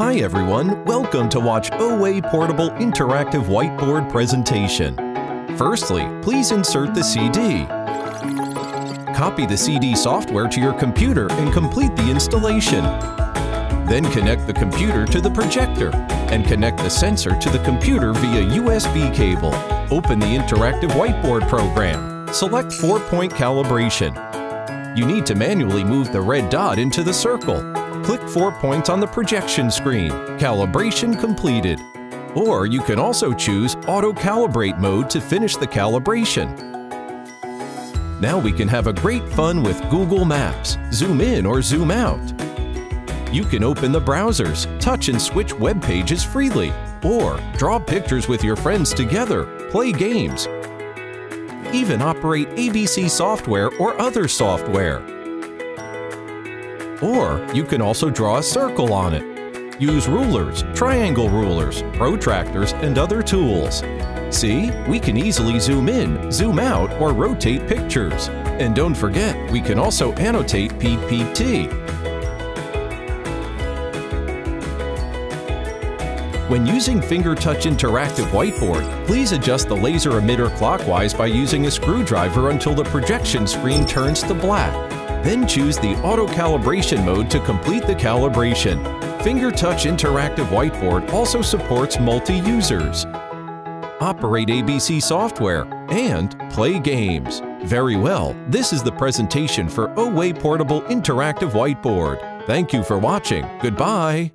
Hi everyone, welcome to watch OWAY Portable Interactive Whiteboard presentation. Firstly, please insert the CD. Copy the CD software to your computer and complete the installation. Then connect the computer to the projector and connect the sensor to the computer via USB cable. Open the interactive whiteboard program. Select four-point calibration. You need to manually move the red dot into the circle click four points on the projection screen. Calibration completed. Or you can also choose Auto Calibrate mode to finish the calibration. Now we can have a great fun with Google Maps, zoom in or zoom out. You can open the browsers, touch and switch web pages freely, or draw pictures with your friends together, play games, even operate ABC software or other software. Or you can also draw a circle on it. Use rulers, triangle rulers, protractors, and other tools. See, we can easily zoom in, zoom out, or rotate pictures. And don't forget, we can also annotate PPT. When using Finger Touch Interactive Whiteboard, please adjust the laser emitter clockwise by using a screwdriver until the projection screen turns to black. Then choose the Auto Calibration mode to complete the calibration. FingerTouch Interactive Whiteboard also supports multi-users. Operate ABC software and play games. Very well, this is the presentation for OWAY Portable Interactive Whiteboard. Thank you for watching. Goodbye.